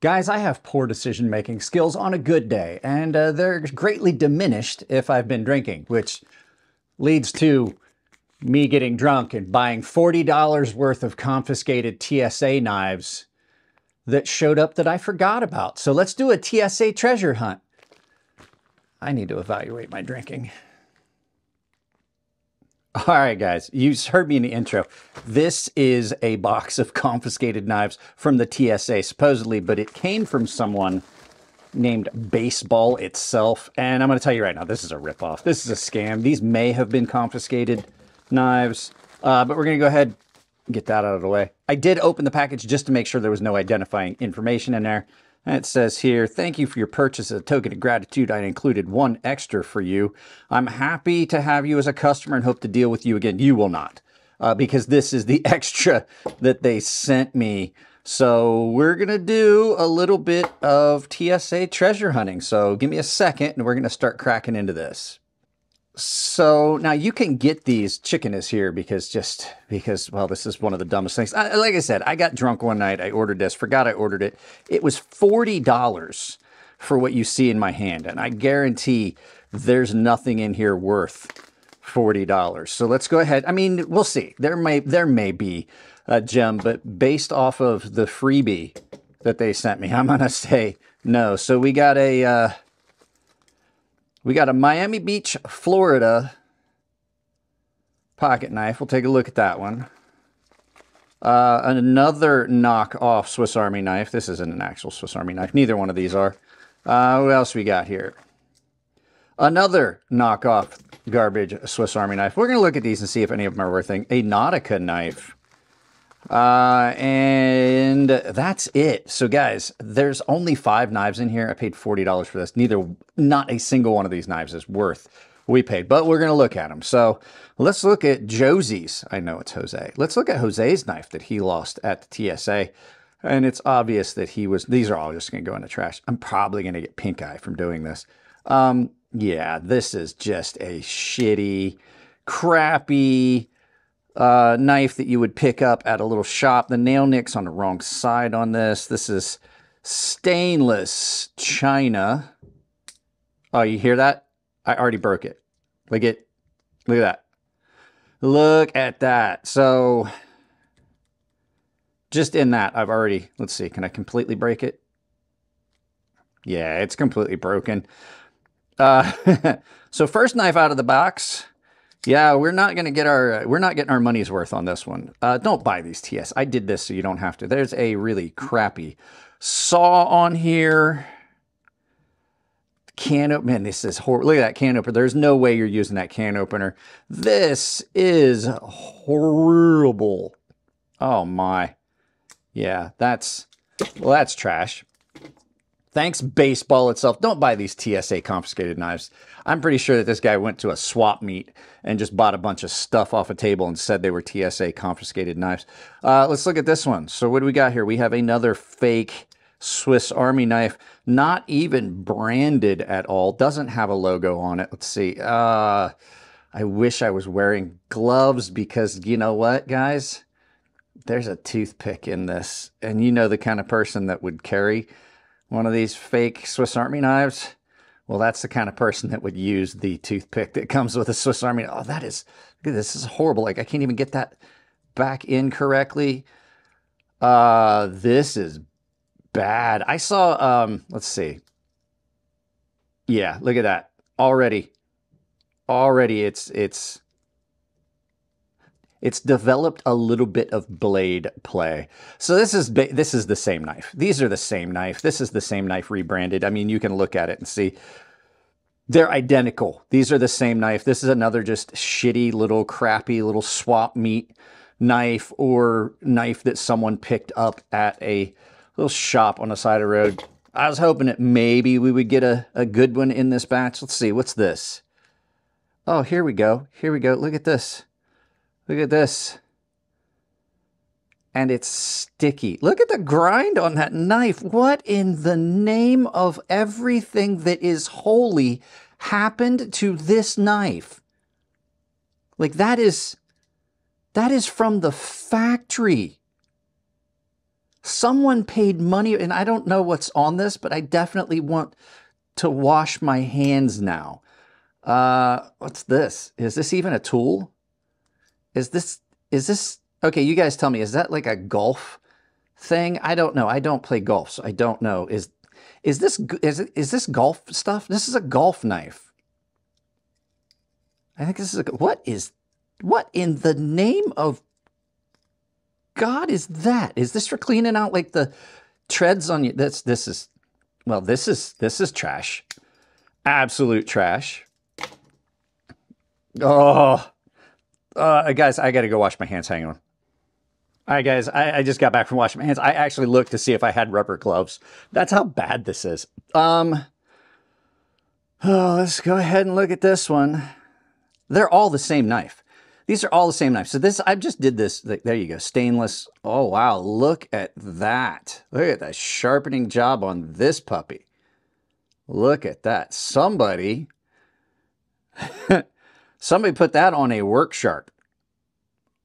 Guys, I have poor decision making skills on a good day, and uh, they're greatly diminished if I've been drinking, which leads to me getting drunk and buying $40 worth of confiscated TSA knives that showed up that I forgot about. So let's do a TSA treasure hunt. I need to evaluate my drinking. All right, guys, you heard me in the intro. This is a box of confiscated knives from the TSA, supposedly, but it came from someone named Baseball itself. And I'm going to tell you right now, this is a ripoff. This is a scam. These may have been confiscated knives, uh, but we're going to go ahead and get that out of the way. I did open the package just to make sure there was no identifying information in there. It says here, thank you for your purchase. As a token of gratitude, I included one extra for you. I'm happy to have you as a customer and hope to deal with you again. You will not, uh, because this is the extra that they sent me. So we're going to do a little bit of TSA treasure hunting. So give me a second and we're going to start cracking into this. So now you can get these chicken is here because just because well this is one of the dumbest things. I, like I said, I got drunk one night. I ordered this, forgot I ordered it. It was forty dollars for what you see in my hand, and I guarantee there's nothing in here worth forty dollars. So let's go ahead. I mean, we'll see. There may there may be a gem, but based off of the freebie that they sent me, I'm gonna say no. So we got a. Uh, we got a Miami Beach, Florida pocket knife. We'll take a look at that one. Uh, another knockoff Swiss Army knife. This isn't an actual Swiss Army knife. Neither one of these are. Uh, what else we got here? Another knockoff garbage Swiss Army knife. We're going to look at these and see if any of them are worth anything. A Nautica knife. Uh, and that's it. So guys, there's only five knives in here. I paid $40 for this. Neither, not a single one of these knives is worth we paid, but we're going to look at them. So let's look at Josie's. I know it's Jose. Let's look at Jose's knife that he lost at the TSA. And it's obvious that he was, these are all just going to go in the trash. I'm probably going to get pink eye from doing this. Um, yeah, this is just a shitty, crappy, uh, knife that you would pick up at a little shop. The nail nick's on the wrong side on this. This is stainless china. Oh, you hear that? I already broke it. Look at, look at that. Look at that. So just in that, I've already, let's see, can I completely break it? Yeah, it's completely broken. Uh, so first knife out of the box, yeah, we're not going to get our we're not getting our money's worth on this one. Uh, don't buy these TS. I did this so you don't have to. There's a really crappy saw on here. Can open. Man, this is horrible. Look at that can opener. There's no way you're using that can opener. This is horrible. Oh my. Yeah, that's well, that's trash. Thanks, baseball itself. Don't buy these TSA confiscated knives. I'm pretty sure that this guy went to a swap meet and just bought a bunch of stuff off a table and said they were TSA confiscated knives. Uh, let's look at this one. So what do we got here? We have another fake Swiss Army knife, not even branded at all. Doesn't have a logo on it. Let's see. Uh, I wish I was wearing gloves because you know what, guys? There's a toothpick in this. And you know the kind of person that would carry one of these fake Swiss Army knives, well, that's the kind of person that would use the toothpick that comes with a Swiss Army. Oh, that is, this is horrible. Like, I can't even get that back in correctly. Uh, this is bad. I saw, um, let's see. Yeah, look at that. Already, already it's, it's, it's developed a little bit of blade play. So this is this is the same knife. These are the same knife. This is the same knife rebranded. I mean, you can look at it and see they're identical. These are the same knife. This is another just shitty little crappy little swap meet knife or knife that someone picked up at a little shop on the side of the road. I was hoping that maybe we would get a, a good one in this batch. Let's see. What's this? Oh, here we go. Here we go. Look at this. Look at this. And it's sticky. Look at the grind on that knife. What in the name of everything that is holy happened to this knife? Like that is, that is from the factory. Someone paid money, and I don't know what's on this, but I definitely want to wash my hands now. Uh, what's this? Is this even a tool? Is this, is this, okay, you guys tell me, is that like a golf thing? I don't know. I don't play golf, so I don't know. Is, is this, is, is this golf stuff? This is a golf knife. I think this is a, what is, what in the name of God is that? Is this for cleaning out like the treads on you? This, this is, well, this is, this is trash. Absolute trash. Oh, uh, guys, I got to go wash my hands. Hang on. All right, guys, I, I, just got back from washing my hands. I actually looked to see if I had rubber gloves. That's how bad this is. Um, oh, let's go ahead and look at this one. They're all the same knife. These are all the same knife. So this, I just did this. There you go, stainless. Oh, wow, look at that. Look at that sharpening job on this puppy. Look at that. Somebody Somebody put that on a work sharp.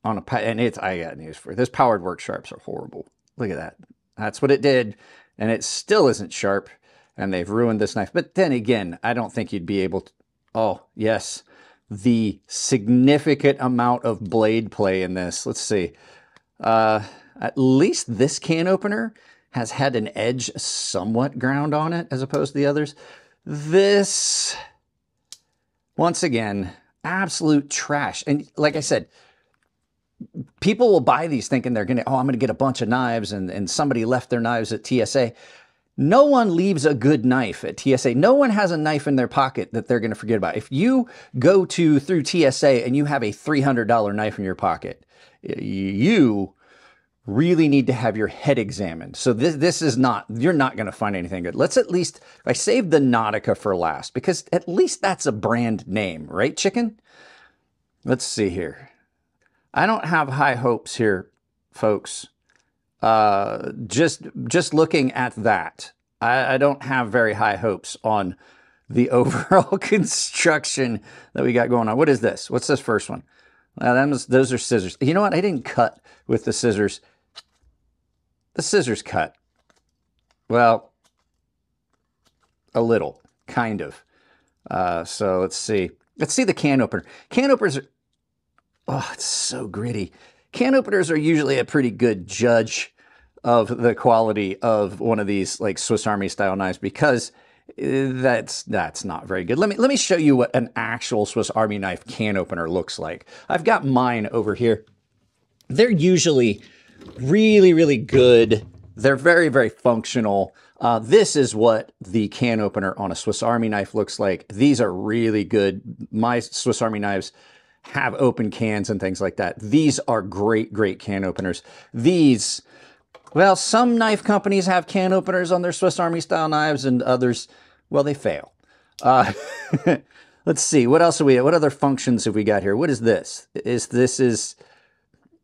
On a and it's I got news for you. This powered work sharps are horrible. Look at that. That's what it did, and it still isn't sharp. And they've ruined this knife. But then again, I don't think you'd be able to. Oh yes, the significant amount of blade play in this. Let's see. Uh, at least this can opener has had an edge somewhat ground on it as opposed to the others. This, once again, absolute trash. And like I said, people will buy these thinking they're going to, oh, I'm going to get a bunch of knives and, and somebody left their knives at TSA. No one leaves a good knife at TSA. No one has a knife in their pocket that they're going to forget about. If you go to through TSA and you have a $300 knife in your pocket, you really need to have your head examined. So this this is not you're not going to find anything good. Let's at least I saved the Nautica for last because at least that's a brand name, right, chicken? Let's see here. I don't have high hopes here, folks. Uh, just just looking at that, I, I don't have very high hopes on the overall construction that we got going on. What is this? What's this first one? Was, those are scissors. You know what? I didn't cut with the scissors the scissors cut. Well, a little, kind of. Uh, so let's see. Let's see the can opener. Can openers are, oh, it's so gritty. Can openers are usually a pretty good judge of the quality of one of these like Swiss Army style knives because uh, that's that's not very good. Let me let me show you what an actual Swiss Army knife can opener looks like. I've got mine over here. They're usually really, really good. They're very, very functional. Uh, this is what the can opener on a Swiss Army knife looks like. These are really good. My Swiss Army knives have open cans and things like that. These are great, great can openers. These, well, some knife companies have can openers on their Swiss Army style knives and others, well, they fail. Uh, let's see, what else have we, what other functions have we got here? What is this? Is this is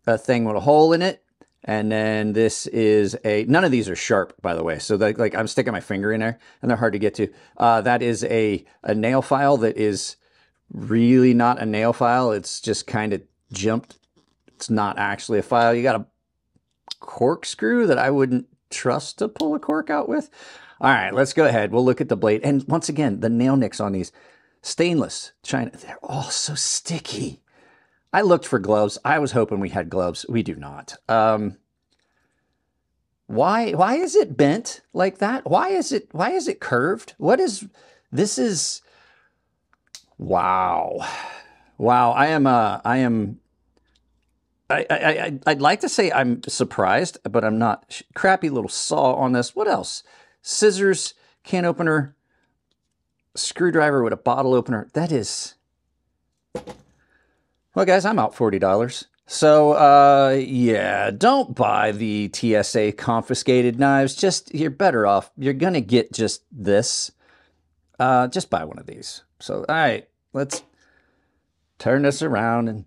a thing with a hole in it? And then this is a, none of these are sharp, by the way. So like, like I'm sticking my finger in there and they're hard to get to. Uh, that is a, a nail file that is really not a nail file. It's just kind of jumped. It's not actually a file. You got a corkscrew that I wouldn't trust to pull a cork out with. All right, let's go ahead. We'll look at the blade. And once again, the nail nicks on these stainless china, they're all so sticky. I looked for gloves. I was hoping we had gloves. We do not. Um, why why is it bent like that? Why is it why is it curved? What is this is wow. Wow, I am uh I am I, I, I, I'd like to say I'm surprised, but I'm not. Crappy little saw on this. What else? Scissors, can opener, screwdriver with a bottle opener. That is well, guys, I'm out $40. So, uh, yeah, don't buy the TSA confiscated knives. Just, you're better off. You're going to get just this. Uh, just buy one of these. So, all right, let's turn this around and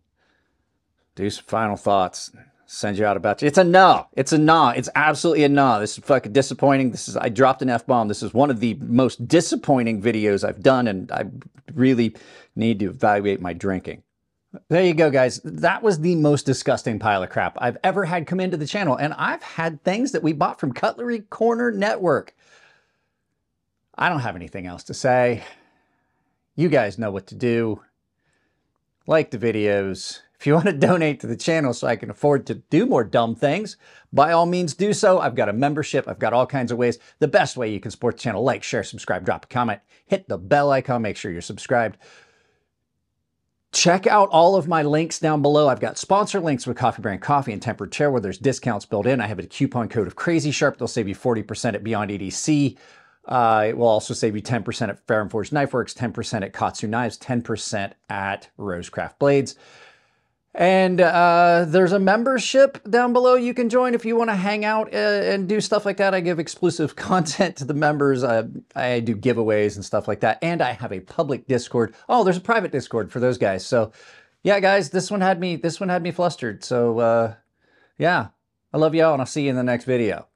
do some final thoughts. Send you out about you. It's a no. It's a no. It's absolutely a no. This is fucking disappointing. This is, I dropped an F bomb. This is one of the most disappointing videos I've done, and I really need to evaluate my drinking. There you go, guys. That was the most disgusting pile of crap I've ever had come into the channel. And I've had things that we bought from Cutlery Corner Network. I don't have anything else to say. You guys know what to do. Like the videos. If you want to donate to the channel so I can afford to do more dumb things, by all means do so. I've got a membership. I've got all kinds of ways. The best way you can support the channel, like, share, subscribe, drop a comment, hit the bell icon, make sure you're subscribed. Check out all of my links down below. I've got sponsor links with Coffee Brand Coffee and Tempered Trail where there's discounts built in. I have a coupon code of Crazy Sharp. They'll save you 40% at Beyond EDC. Uh, it will also save you 10% at Fair and Forged Knife Works, 10% at Katsu Knives, 10% at Rosecraft Blades. And uh, there's a membership down below you can join if you want to hang out uh, and do stuff like that. I give exclusive content to the members. Uh, I do giveaways and stuff like that. And I have a public Discord. Oh, there's a private Discord for those guys. So yeah, guys, this one had me, this one had me flustered. So uh, yeah, I love y'all and I'll see you in the next video.